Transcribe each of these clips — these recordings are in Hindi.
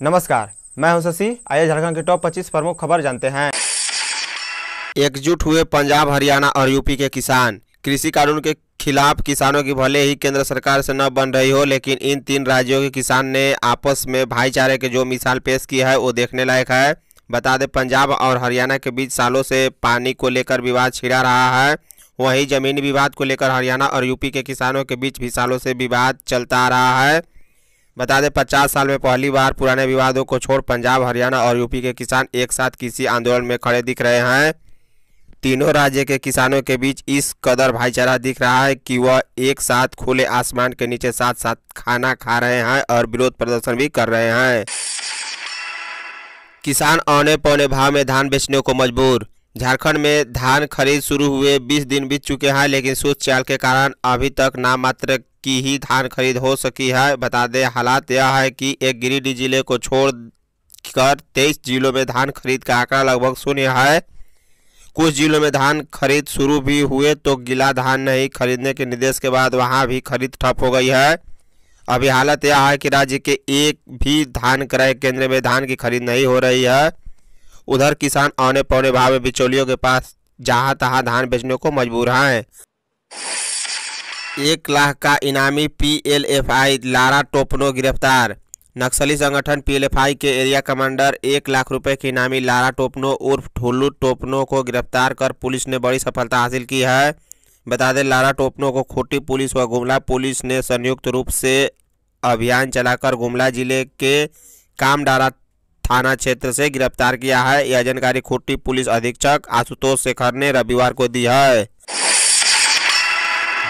नमस्कार, मैं हूँ शशि। आइए झारखंड के टॉप 25 प्रमुख खबर जानते हैं। एकजुट हुए पंजाब, हरियाणा और यूपी के किसान। कृषि कानून के खिलाफ किसानों की भले ही केंद्र सरकार से न बन रही हो, लेकिन इन तीन राज्यों के किसान ने आपस में भाईचारे के जो मिसाल पेश की है, वो देखने लायक है। बता दें, पंजाब और हरियाणा के बीच सालों से पानी को लेकर विवाद छिड़ा रहा है। वहीं जमीनी विवाद को लेकर हरियाणा और यूपी के किसानों के बीच भी सालों से विवाद चलता आ रहा है। बता दें, पचास साल में पहली बार पुराने विवादों को छोड़ पंजाब, हरियाणा और यूपी के किसान एक साथ किसी आंदोलन में खड़े दिख रहे हैं। तीनों राज्य के किसानों के बीच इस कदर भाईचारा दिख रहा है कि वह एक साथ खुले आसमान के नीचे साथ साथ खाना खा रहे हैं और विरोध प्रदर्शन भी कर रहे हैं। किसान औने पौने भाव में धान बेचने को मजबूर झारखंड में धान खरीद शुरू हुए 20 दिन बीत चुके हैं, लेकिन सूच चाल के कारण अभी तक नाम मात्र की ही धान खरीद हो सकी है। बता दें, हालात यह है कि एक गिरिडीह ज़िले को छोड़ कर तेईस जिलों में धान खरीद का आंकड़ा लगभग शून्य है। कुछ जिलों में धान खरीद शुरू भी हुए तो गीला धान नहीं खरीदने के निर्देश के बाद वहाँ भी खरीद ठप हो गई है। अभी हालत यह है कि राज्य के एक भी धान क्रय केंद्र में धान की खरीद नहीं हो रही है। उधर किसान औने पौने भाव में बिचौलियों के पास जहाँ तहां धान बेचने को मजबूर हैं। एक लाख का इनामी पीएलएफआई लारा टोपनो गिरफ़्तार। नक्सली संगठन पीएलएफआई के एरिया कमांडर एक लाख रुपए के इनामी लारा टोपनो उर्फ़ ठुल्लू टोपनो को गिरफ़्तार कर पुलिस ने बड़ी सफलता हासिल की है। बता दें, लारा टोपनो को खोटी पुलिस व गुमला पुलिस ने संयुक्त रूप से अभियान चलाकर गुमला ज़िले के कामडारा थाना क्षेत्र से गिरफ़्तार किया है। यह जानकारी खोटी पुलिस अधीक्षक आशुतोष शेखर ने रविवार को दी है।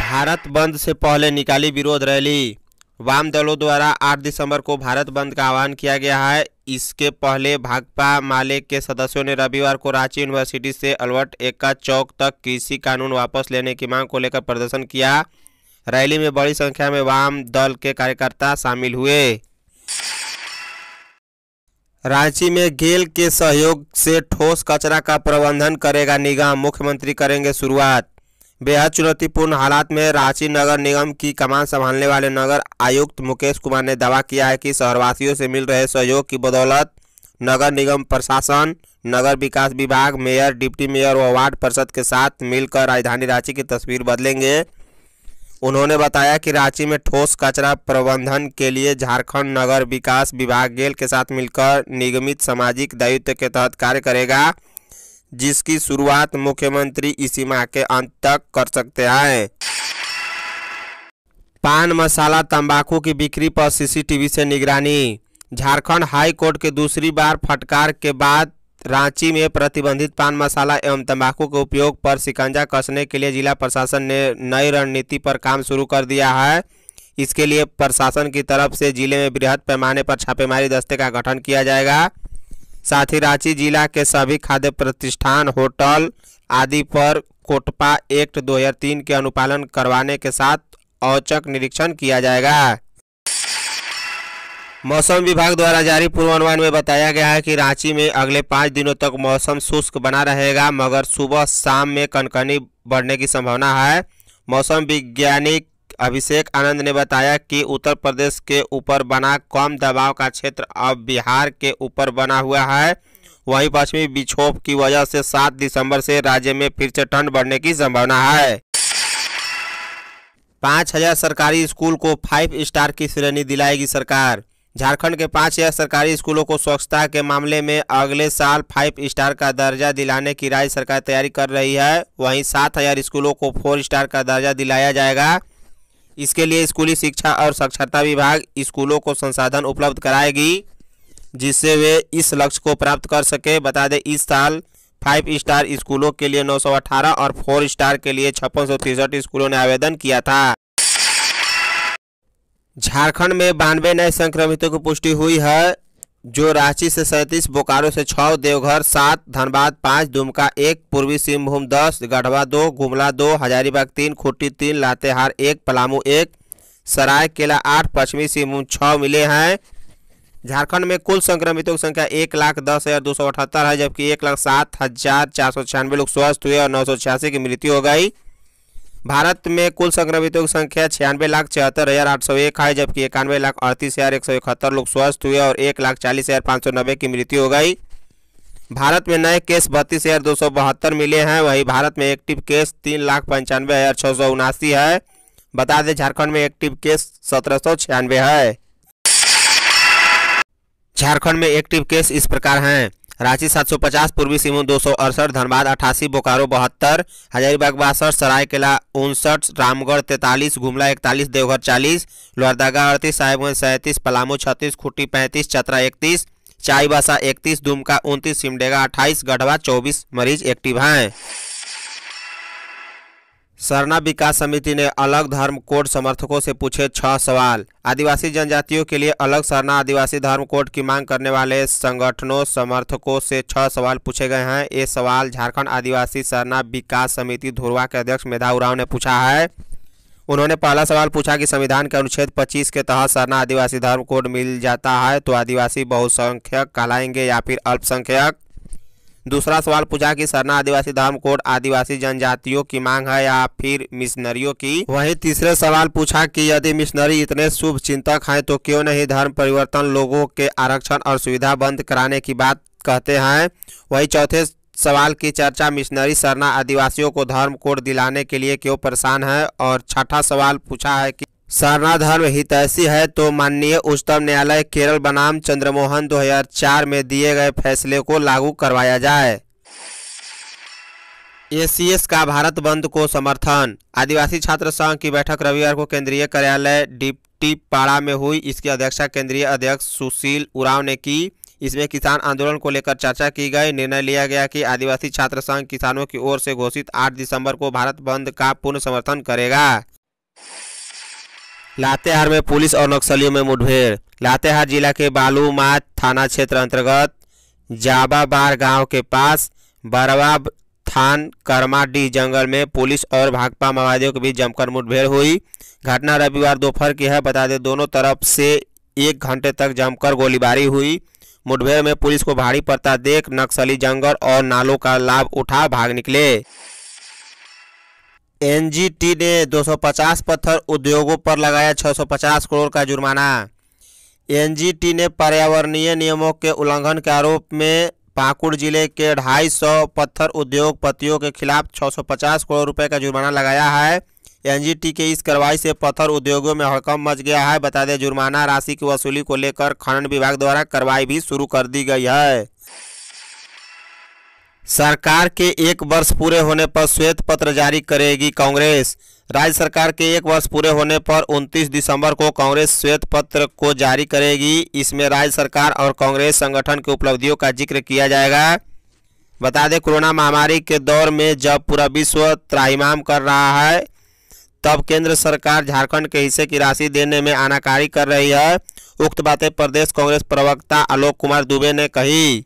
भारत बंद से पहले निकाली विरोध रैली। वाम दलों द्वारा 8 दिसंबर को भारत बंद का आह्वान किया गया है। इसके पहले भाकपा माले के सदस्यों ने रविवार को रांची यूनिवर्सिटी से अलवट एक्का चौक तक कृषि कानून वापस लेने की मांग को लेकर प्रदर्शन किया। रैली में बड़ी संख्या में वाम दल के कार्यकर्ता शामिल हुए। रांची में गेल के सहयोग से ठोस कचरा का प्रबंधन करेगा निगम। मुख्यमंत्री करेंगे शुरुआत। बेहद चुनौतीपूर्ण हालात में रांची नगर निगम की कमान संभालने वाले नगर आयुक्त मुकेश कुमार ने दावा किया है कि शहरवासियों से मिल रहे सहयोग की बदौलत नगर निगम प्रशासन, नगर विकास विभाग, मेयर, डिप्टी मेयर व वार्ड परिषद के साथ मिलकर राजधानी रांची की तस्वीर बदलेंगे। उन्होंने बताया कि रांची में ठोस कचरा प्रबंधन के लिए झारखंड नगर विकास विभाग गेल के साथ मिलकर निगमित सामाजिक दायित्व के तहत कार्य करेगा, जिसकी शुरुआत मुख्यमंत्री इसी माह के अंत तक कर सकते हैं। पान मसाला तंबाकू की बिक्री पर सीसीटीवी से निगरानी, झारखंड हाई कोर्ट के दूसरी बार फटकार के बाद रांची में प्रतिबंधित पान मसाला एवं तंबाकू के उपयोग पर शिकंजा कसने के लिए जिला प्रशासन ने नई रणनीति पर काम शुरू कर दिया है। इसके लिए प्रशासन की तरफ़ से ज़िले में बृहद पैमाने पर छापेमारी दस्ते का गठन किया जाएगा। साथ ही रांची जिला के सभी खाद्य प्रतिष्ठान, होटल आदि पर कोटपा एक्ट 2003 के अनुपालन करवाने के साथ औचक निरीक्षण किया जाएगा। मौसम विभाग द्वारा जारी पूर्वानुमान में बताया गया है कि रांची में अगले पाँच दिनों तक मौसम शुष्क बना रहेगा, मगर सुबह शाम में कनकनी बढ़ने की संभावना है। मौसम वैज्ञानिक अभिषेक आनंद ने बताया कि उत्तर प्रदेश के ऊपर बना कम दबाव का क्षेत्र अब बिहार के ऊपर बना हुआ है। वहीं पश्चिमी विक्षोभ की वजह से 7 दिसंबर से राज्य में फिर से ठंड बढ़ने की संभावना है। पाँच हज़ार सरकारी स्कूल को फाइव स्टार की श्रेणी दिलाएगी सरकार। झारखंड के पाँच हज़ार सरकारी स्कूलों को स्वच्छता के मामले में अगले साल फाइव स्टार का दर्जा दिलाने की राज्य सरकार तैयारी कर रही है। वहीं सात हज़ार स्कूलों को फोर स्टार का दर्जा दिलाया जाएगा। इसके लिए स्कूली शिक्षा और साक्षरता विभाग स्कूलों को संसाधन उपलब्ध कराएगी, जिससे वे इस लक्ष्य को प्राप्त कर सके। बता दें, इस साल फाइव स्टार स्कूलों के लिए 918 और फोर स्टार के लिए छप्पन स्कूलों ने आवेदन किया था। झारखंड में बानवे नए संक्रमितों की पुष्टि हुई है, जो रांची से सैंतीस, बोकारो से छः देवघर सात, धनबाद पाँच, दुमका एक, पूर्वी सिंहभूम दस, गढ़वा दो, गुमला दो, हजारीबाग तीन, खूंटी तीन, लातेहार एक, पलामू एक, सरायकेला आठ, पश्चिमी सिंहभूम छः मिले हैं। झारखंड में कुल संक्रमितों की संख्या एक लाख दस हज़ार दो सौ अठहत्तर है, जबकि एक लाख सात हज़ार चार सौ छियानवे लोग स्वस्थ हुए और नौ सौ छियासी की मृत्यु हो गई। भारत में कुल संक्रमितों की संख्या छियानवे लाख छिहत्तर हज़ार आठ सौ एक है, जबकि इक्यानवे लाख अड़तीस हज़ार एक सौ इकहत्तर लोग स्वस्थ हुए और एक लाख चालीस हज़ार पाँच सौ नब्बे की मृत्यु हो गई। भारत में नए केस बत्तीस हज़ार दो सौ बहत्तर मिले हैं, वहीं भारत में एक्टिव केस तीन लाख पंचानवे हज़ार छः सौ उनासी है। बता दें, झारखंड में एक्टिव केस सत्रह सौ छियानवे है। झारखंड में एक्टिव केस इस प्रकार हैं। रांची 750 पूर्वी सिंहभूम दो सौ अड़सठ, धनबाद अठासी, बोकारो बहत्तर हजारीबाग बासठ सरायकेला उनसठ, रामगढ़ तैंतालीस, गुमला इकतालीस, देवघर चालीस, लोहरदगा अड़तीस, साहेबगंज सैंतीस, पलामू छत्तीस खुट्टी पैंतीस, चतरा इकतीस, चाईबासा इकतीस, दुमका उनतीस, सिमडेगा अट्ठाईस, गढ़वा चौबीस, मरीज़ एक्टिव हैं। सरना विकास समिति ने अलग धर्म कोड समर्थकों से पूछे छह सवाल। आदिवासी जनजातियों के लिए अलग सरना आदिवासी धर्म कोड की मांग करने वाले संगठनों समर्थकों से छह सवाल पूछे गए हैं। ये सवाल झारखंड आदिवासी सरना विकास समिति धुरवा के अध्यक्ष मेधा उरांव ने पूछा है। उन्होंने पहला सवाल पूछा कि संविधान के अनुच्छेद 25 के तहत सरना आदिवासी धर्म कोड मिल जाता है तो आदिवासी बहुसंख्यक कहलाएँगे या फिर अल्पसंख्यक? दूसरा सवाल, पूछा कि सरना आदिवासी धर्म कोड आदिवासी जनजातियों की मांग है या फिर मिशनरियों की? वहीं तीसरे सवाल, पूछा कि यदि मिशनरी इतने शुभ चिंतक हैं तो क्यों नहीं धर्म परिवर्तन लोगों के आरक्षण और सुविधा बंद कराने की बात कहते हैं? वही चौथे सवाल की चर्चा, मिशनरी सरना आदिवासियों को धर्म कोड दिलाने के लिए क्यों परेशान है? और छठा सवाल, पूछा है कि सरना धर्म हितैषी है तो माननीय उच्चतम न्यायालय केरल बनाम चंद्रमोहन 2004 में दिए गए फैसले को लागू करवाया जाए। एसीएस का भारत बंद को समर्थन। आदिवासी छात्र संघ की बैठक रविवार को केंद्रीय कार्यालय डिप्टी पाड़ा में हुई। इसकी अध्यक्षता केंद्रीय अध्यक्ष सुशील उरांव ने की। इसमें किसान आंदोलन को लेकर चर्चा की गई। निर्णय लिया गया कि आदिवासी छात्र संघ किसानों की ओर से घोषित 8 दिसंबर को भारत बंद का पूर्ण समर्थन करेगा। लातेहार में पुलिस और नक्सलियों में मुठभेड़। लातेहार जिला के बालूमाथ थाना क्षेत्र अंतर्गत जाबाबार गाँव के पास बरवा थान करमाडी जंगल में पुलिस और भाकपा माओवादियों के बीच जमकर मुठभेड़ हुई। घटना रविवार दोपहर की है। बता दें, दोनों तरफ़ से एक घंटे तक जमकर गोलीबारी हुई। मुठभेड़ में पुलिस को भारी पड़ता देख नक्सली जंगल और नालों का लाभ उठा भाग निकले। एनजीटी ने 250 पत्थर उद्योगों पर लगाया 650 करोड़ का जुर्माना। एनजीटी ने पर्यावरणीय नियमों के उल्लंघन के आरोप में पाकुड़ ज़िले के 250 पत्थर उद्योगपतियों के खिलाफ 650 करोड़ रुपए का जुर्माना लगाया है। एनजीटी के इस कार्रवाई से पत्थर उद्योगों में हड़कम मच गया है। बता दें, जुर्माना, राशि की वसूली को लेकर खनन विभाग द्वारा कार्रवाई भी शुरू कर दी गई है। सरकार के एक वर्ष पूरे होने पर श्वेत पत्र जारी करेगी कांग्रेस। राज्य सरकार के एक वर्ष पूरे होने पर 29 दिसंबर को कांग्रेस श्वेत पत्र को जारी करेगी। इसमें राज्य सरकार और कांग्रेस संगठन की उपलब्धियों का ज़िक्र किया जाएगा। बता दें, कोरोना महामारी के दौर में जब पूरा विश्व त्राहिमाम कर रहा है, तब केंद्र सरकार झारखंड के हिस्से की राशि देने में आनाकारी कर रही है। उक्त बातें प्रदेश कांग्रेस प्रवक्ता आलोक कुमार दुबे ने कही।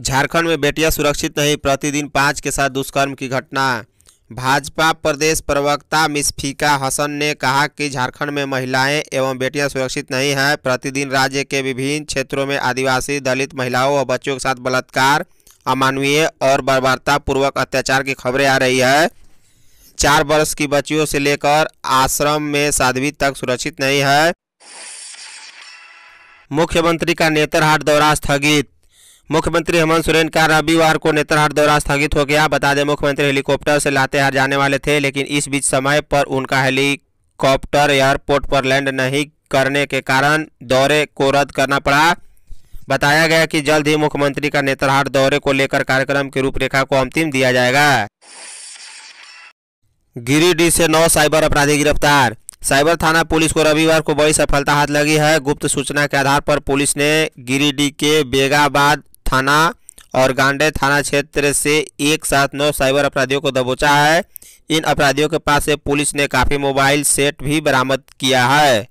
झारखंड में बेटियाँ सुरक्षित नहीं, प्रतिदिन पाँच के साथ दुष्कर्म की घटना। भाजपा प्रदेश प्रवक्ता मिसफिका हसन ने कहा कि झारखंड में महिलाएँ एवं बेटियाँ सुरक्षित नहीं हैं। प्रतिदिन राज्य के विभिन्न क्षेत्रों में आदिवासी, दलित महिलाओं और बच्चों के साथ बलात्कार, अमानवीय और बर्बरतापूर्वक अत्याचार की खबरें आ रही है। चार वर्ष की बच्चियों से लेकर आश्रम में साध्वी तक सुरक्षित नहीं है। मुख्यमंत्री का नेतरहाट दौरा स्थगित। मुख्यमंत्री हेमंत सोरेन का रविवार को नेतरहाट दौरा स्थगित हो गया। बता दें, मुख्यमंत्री हेलीकॉप्टर से लातेहार जाने वाले थे, लेकिन इस बीच समय पर उनका हेलीकॉप्टर एयरपोर्ट पर लैंड नहीं करने के कारण दौरे को रद्द करना पड़ा। बताया गया कि जल्द ही मुख्यमंत्री का नेतरहाट दौरे को लेकर कार्यक्रम की रूपरेखा को अंतिम दिया जाएगा। गिरिडीह से नौ साइबर अपराधी गिरफ़्तार। साइबर थाना पुलिस को रविवार को बड़ी सफलता हाथ लगी है। गुप्त सूचना के आधार पर पुलिस ने गिरिडीह के बेगाबाद थाना और गांडे थाना क्षेत्र से एक साथ नौ साइबर अपराधियों को दबोचा है। इन अपराधियों के पास से पुलिस ने काफ़ी मोबाइल सेट भी बरामद किया है।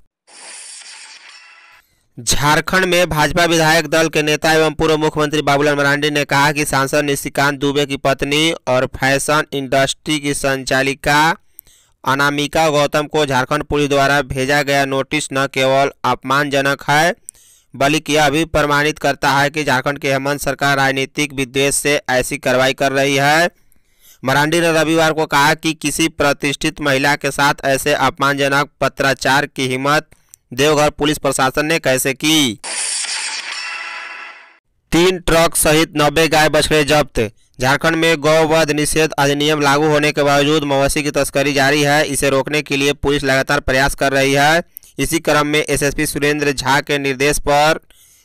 झारखंड में भाजपा विधायक दल के नेता एवं पूर्व मुख्यमंत्री बाबूलाल मरांडी ने कहा कि सांसद निशिकांत दुबे की पत्नी और फ़ैशन इंडस्ट्री की संचालिका अनामिका गौतम को झारखंड पुलिस द्वारा भेजा गया नोटिस न केवल अपमानजनक है बल्कि यह भी प्रमाणित करता है कि झारखंड की हेमंत सरकार राजनीतिक विद्वेष से ऐसी कार्रवाई कर रही है। मरांडी ने रविवार को कहा कि किसी प्रतिष्ठित महिला के साथ ऐसे अपमानजनक पत्राचार की हिम्मत देवघर पुलिस प्रशासन ने कैसे की? तीन ट्रक सहित नब्बे गाय बछड़े जब्त। झारखंड में गौवध निषेध अधिनियम लागू होने के बावजूद मवेशी की तस्करी जारी है। इसे रोकने के लिए पुलिस लगातार प्रयास कर रही है। इसी क्रम में एसएसपी सुरेंद्र झा के निर्देश पर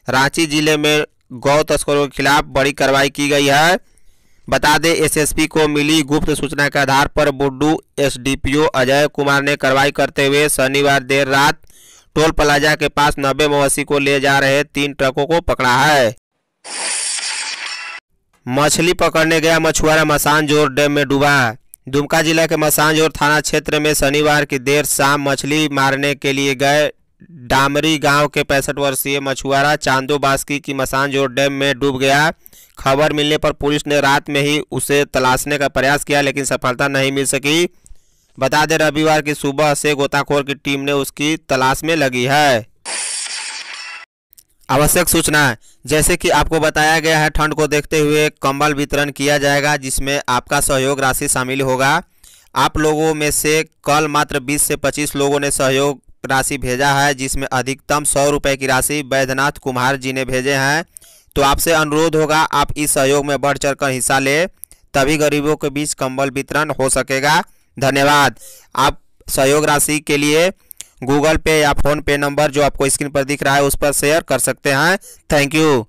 रांची ज़िले में गौ तस्करों के खिलाफ बड़ी कार्रवाई की गई है। बता दें, एसएसपी को मिली गुप्त सूचना के आधार पर बुड्डू एसडीपीओ अजय कुमार ने कार्रवाई करते हुए शनिवार देर रात टोल प्लाजा के पास नब्बे मवेशी को ले जा रहे तीन ट्रकों को पकड़ा है। मछली पकड़ने गया मछुआरा मसानजोर डैम में डूबा। दुमका जिला के मसानजोर थाना क्षेत्र में शनिवार की देर शाम मछली मारने के लिए गए डामरी गाँव के पैंसठ वर्षीय मछुआरा चांदो बास्की की मसानजोर डैम में डूब गया। खबर मिलने पर पुलिस ने रात में ही उसे तलाशने का प्रयास किया, लेकिन सफलता नहीं मिल सकी। बता दें, रविवार की सुबह से गोताखोर की टीम ने उसकी तलाश में लगी है। आवश्यक सूचना जैसे कि आपको बताया गया है, ठंड को देखते हुए कंबल वितरण किया जाएगा, जिसमें आपका सहयोग राशि शामिल होगा। आप लोगों में से कल मात्र 20 से 25 लोगों ने सहयोग राशि भेजा है, जिसमें अधिकतम सौ रुपये की राशि बैद्यनाथ कुमार जी ने भेजे हैं। तो आपसे अनुरोध होगा, आप इस सहयोग में बढ़ चढ़ कर हिस्सा ले, तभी गरीबों के बीच कंबल वितरण हो सकेगा। धन्यवाद। आप सहयोग राशि के लिए गूगल पे या फ़ोन पे नंबर जो आपको स्क्रीन पर दिख रहा है, उस पर शेयर कर सकते हैं। Thank you.